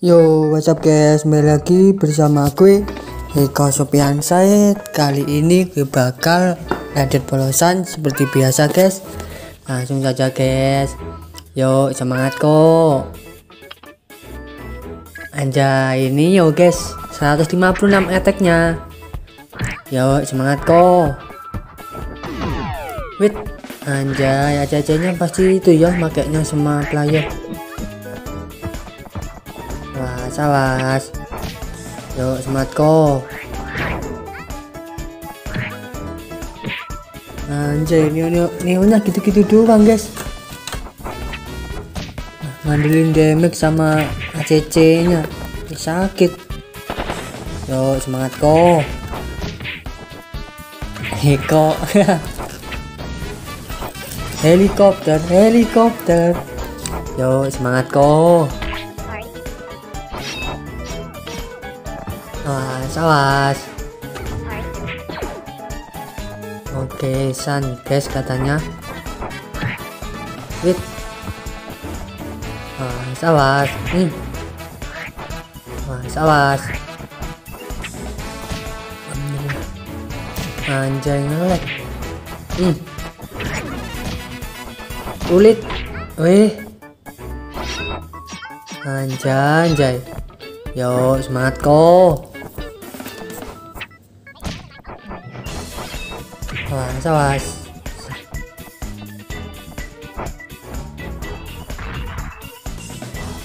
Yo, what's up guys, kembali lagi bersama gue Eko Sopian. Said Kali ini gue bakal edit polosan seperti biasa guys. Langsung saja guys. Yo, semangat kok. Anjay, ini yo guys. 156 attack-nya. Yo, semangat kok. Wait, anjay, aja-ajanya pasti itu ya makanya semua player Awas, awas. Yuk, semangat kok. Anjay, neo neonya gitu-gitu doang, guys. Ngandelin damage sama ACC-nya. Sakit. Yuk, semangat kok. Heko. helikopter, helikopter. Yuk, semangat kok. Awas, awas. Oke, San, guys katanya. Wait. Awas, awas. Hmm. Awas, awas. Anjay ngelek. Hmm. Ulit. Wih. Anjay, anjay. Yo, semangat kok.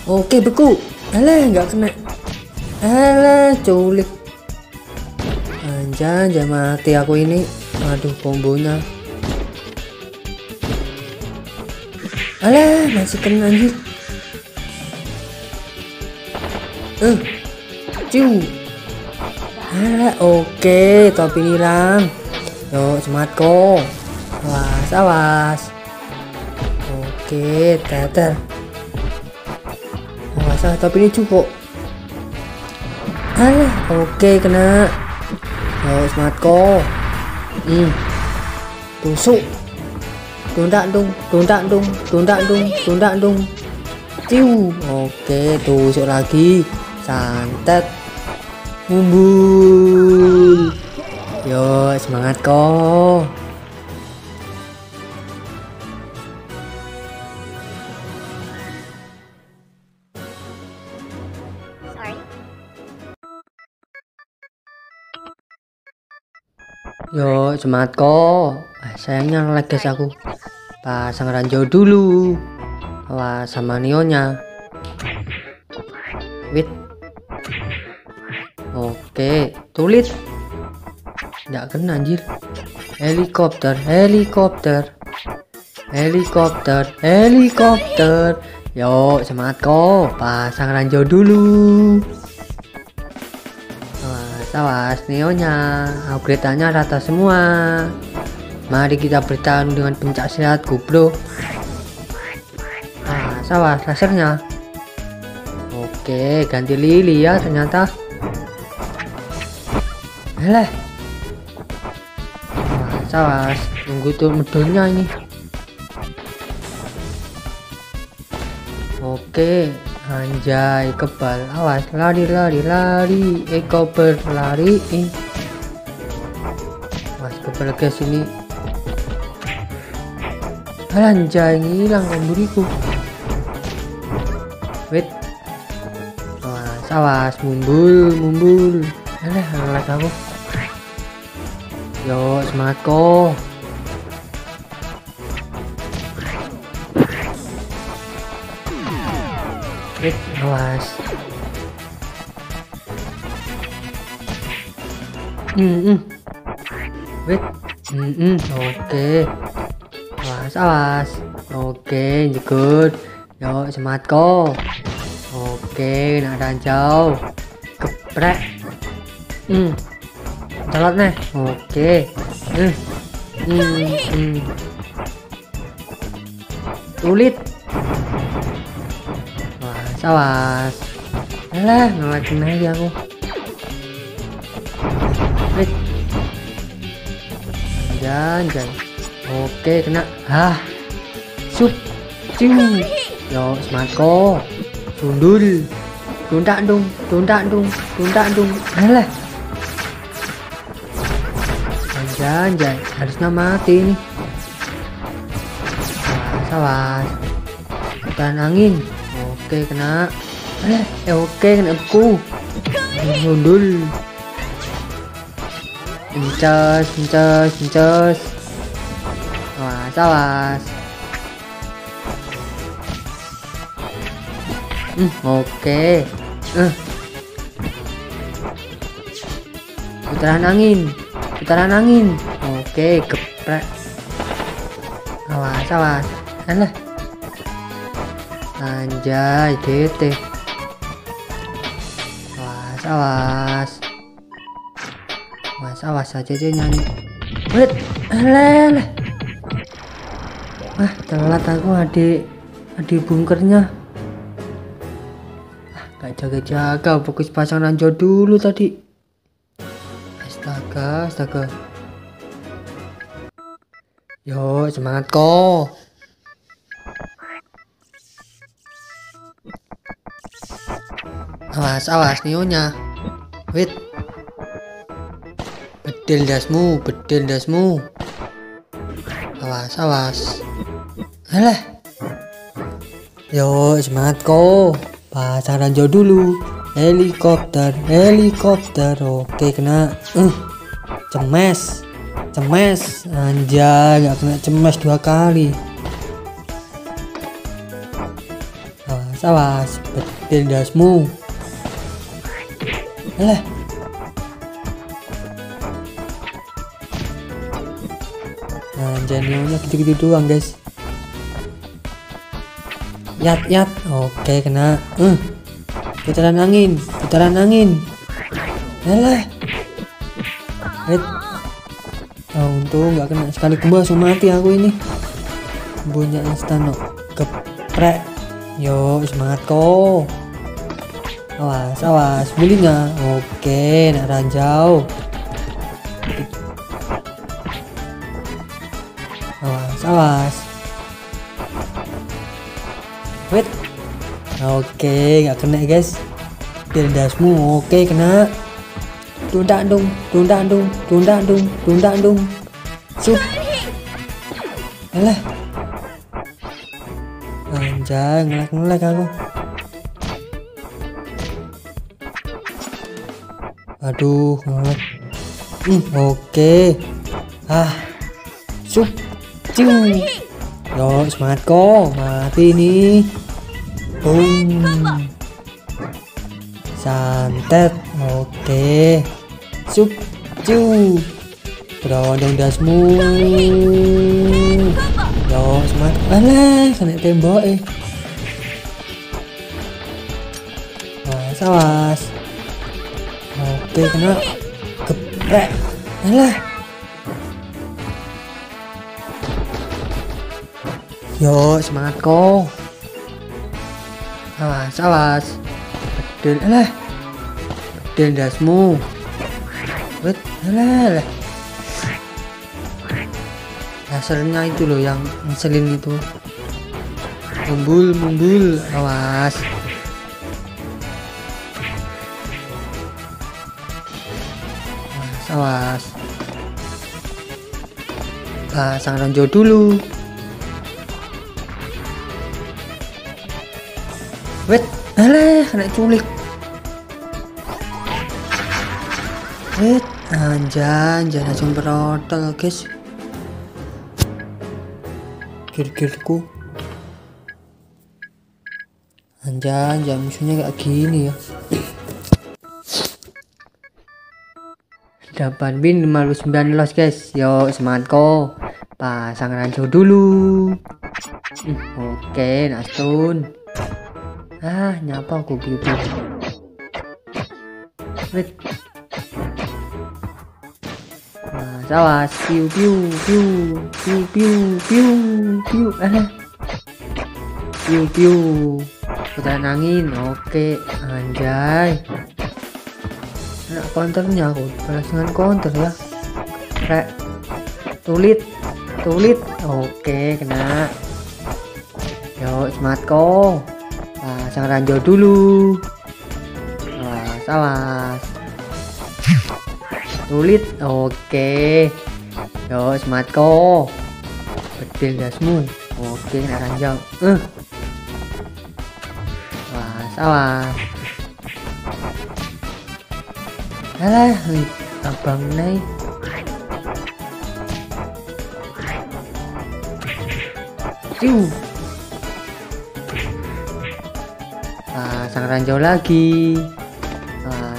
Oke, beku. Alah, nggak kena. Alah, culik. Anjay, anjay mati aku ini. Aduh, kombonya. Alah, masih kena anjir. Eh, ciu. Alah, oke, topi niram. Yuk, semangat kok. Awas, awas. Oke, teter. Awas, awas, tapi ini cukup. Alah, oke, kena. Yuk, semangat kok. Hmm. Tusuk. Tundak dong, tundak dong, tundak dong, tundak dong. Ciu. Oke, tusuk lagi. Santet. Mumbul. Yo, semangat kok. Sorry. Yo, semangat kok. Eh, sayangnya lag guys aku. Pasang ranjau dulu. Awas sama neonya. Wait. Oke, tulis. Nggak kena anjir. Helikopter, helikopter. Helikopter, helikopter. Yo, semangat kok. Pasang ranjau dulu. Awas, awas, neonya. Upgrade-nya rata semua. Mari kita bertarung dengan pencak silatku, bro. Awas, awas, lasernya. Oke, ganti lili ya ternyata. Alah. Awas. Nunggu tuh medonnya ini. Oke, anjay kebal. Awas, lari, lari, lari. Eko berlari. Awas kebal guys ini. Anjay, hilang komburiku. Wait. Awas, awas, mumbul, mumbul. Alah, alas aku. Yo, semangat kok. Wait, awas. Hmm. Wait. Hmm. Oke. Awas, awas. Oke, good. Yo, semangat kok. Oke, nak ranjau. Geprek. Hmm. Celot nih. Oke. Hmm. Hmm. hmm. Tulit. Awas, awas. Alah, ngelakin aja aku. Wait. Jangan, Oke, kena. Hah. Sup. Ciu. Yo, semangat kok. Sundul. tundak dung tundak dung tundak dung alah anjay anjay harusnya mati nih awas dan angin oke kena eh, eh oke kena aku mundur Mencos, mencos, mencos. Awas, awas. Hmm, oke. Uh. Putaran angin. Putaran angin. Oke, geprek. Awas, awas. Alah. Anjay, dete. Awas, awas. Awas, awas aja dia nyanyi. Wait, lele. Ah, telat aku adik adik bunkernya. Ah, gak jaga-jaga, fokus pasang ranjau dulu tadi. Astaga, astaga. Yo, semangat kok. Awas, awas nionya. Wait. Bedil dasmu, bedil dasmu. Awas, awas. Alah. Yo, semangat kok. Pasang ranjau dulu. Helikopter, helikopter. Oke, kena. Uh, cemes. Cemes. Anjay, gak kena cemes dua kali. Awas, awas. Bedil dasmu. Alah. Nah, janionya gitu-gitu doang, guys. Yat, yat. Oke, kena. Uh. Putaran angin, putaran angin. Alah. Wait. Oh, untung nggak kena sekali kembali langsung mati aku ini. Punya instan no. Geprek. Yo, semangat kok. Awas, awas, bulinya. Oke, nak ranjau. Awas, awas. Wait. Oke, nggak kena guys. Bildasmu, oke kena. Tundak dong, tundak dong, tundak dong, tundak dong. Sup. Alah. Anjay, ngelek-ngelek aku. Aduh, ngelek. Hmm, oke. Ah. Sup. Cium. Yo, semangat kok. Mati nih. Boom. Santet. Oke. Sup. Ciu. Berondong dasmu. Yo, semangat. Alah, kena tembok eh. Awas, awas. Oke, kena geprek. Alah. Yo, semangat kok. Awas, awas. Bedel, alah. Bedel dasmu. Alah, alah. Lasernya itu loh yang ngeselin itu. Mumbul, mumbul. Awas. Awas. Pasang ranjau dulu. Wait, alah, kena culik. Wait, anjay, anjay langsung berotol, guys. Gear-gearku. Anjay, anjay musuhnya kayak gini ya. Dapat bin 59 los guys. Yo, semangat kok. Pasang ranjau dulu. Hmm, Oke, Nastun. Ah, nyapa aku gitu. Wait. Awas, piu piu piu piu piu piu piu ah. Piu piu. Putaran angin. Oke, anjay. Nah, counternya aku balas dengan counter ya. Rek. Tulit. Tulit. Oke, kena. Yo, semangat kok pasang ranjau dulu awas sulit? Oke. Yo sematko. Bedil dasmu. Oke nak ranjang. Eh. Awas awas alah abang naik Ciu. Ah, sang ranjau lagi.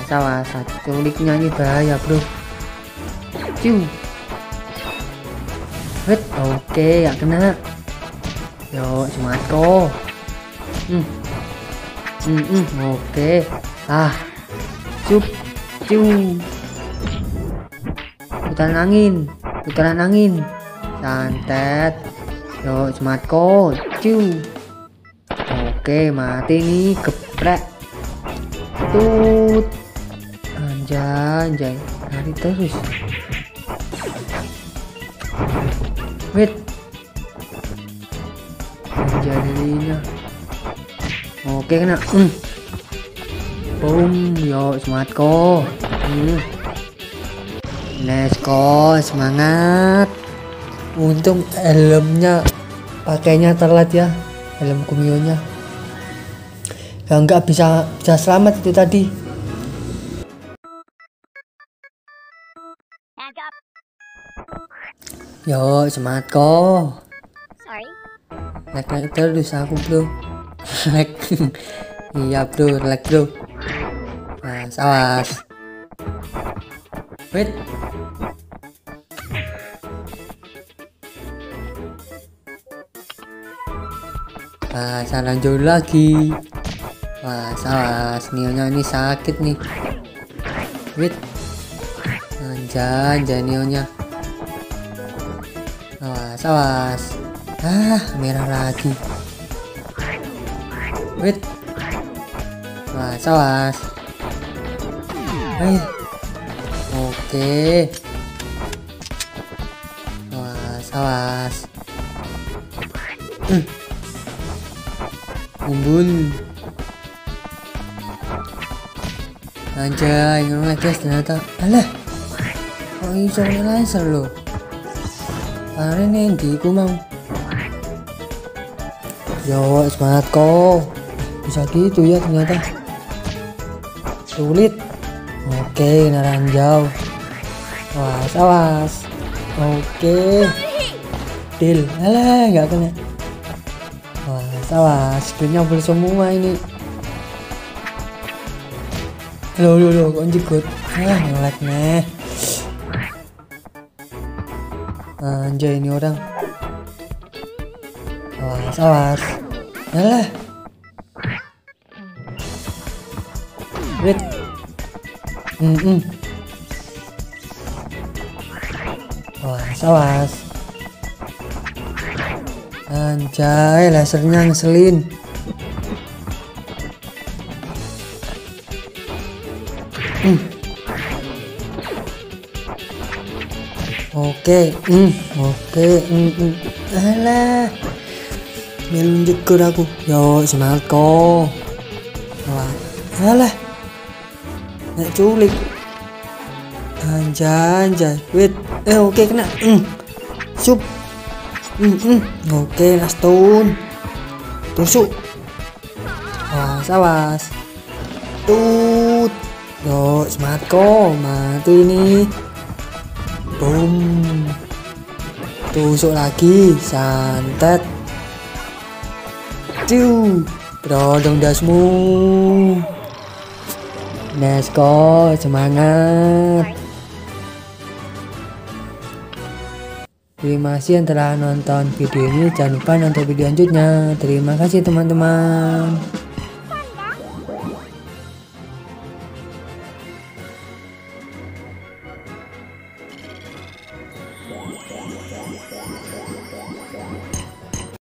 Ah, salah satu culiknya ini bahaya, Bro. Ciu. Wait, oke, ya kena. Yo, kok. Hmm. Hmm, hmm, oke. Ah. Cup. Ciu. Putaran angin, putaran angin. Santet. Yo, sematko. Ciu. Oke, mati nih. Geprek. Tut. Anjay, anjay. Lari terus. Wait. Jadinya. Oke, kena. Hmm. Boom. Yo, sematko. Hmm. Let's go, semangat. Untung helmnya pakainya telat ya helm kumionya ya nggak bisa bisa selamat itu tadi yo semangat kok Sorry. like like terus aku bro like iya bro like bro nah awas wait Wah, salah jauh lagi. Wah, salah. Nionya ini sakit nih. Wait. Anjay, anjay Nionya. Awas, awas. Ah, merah lagi. Wait. Awas, awas. Hai. Oke. Awas, awas. Hmm umbun anjay ngelek guys ternyata alah kok iso laser lo hari ini di kumang semangat kok. Bisa gitu ya ternyata. Sulit. Oke naranjau. Awas awas. Oke. Deal. Alah nggak kena. Salah screennya full semua ini. Lo lo lo kok jikut ah ngelag nih anjay ini orang. Awas awas. Alah. Wait. Hmm, -mm. awas awas. Anjay, lasernya ngeselin. Oke, hmm, oke, hmm, hmm. Alah, melun jekur aku. Yo, semangat kok. Wah, alah, nak culik. Anjay, anjay, wait, eh oke kena. Hmm. Sup. Hmm, hmm. Oke, last tune. Tusuk. Awas, awas. Tut. Yo, semangat kok. Mati nih. Boom. Tusuk lagi. Santet. Ciu. Brodong dasmu. Let's go. Semangat. Terima kasih yang telah nonton video ini. Jangan lupa nonton video selanjutnya. Terima kasih teman-teman.